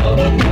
Oh,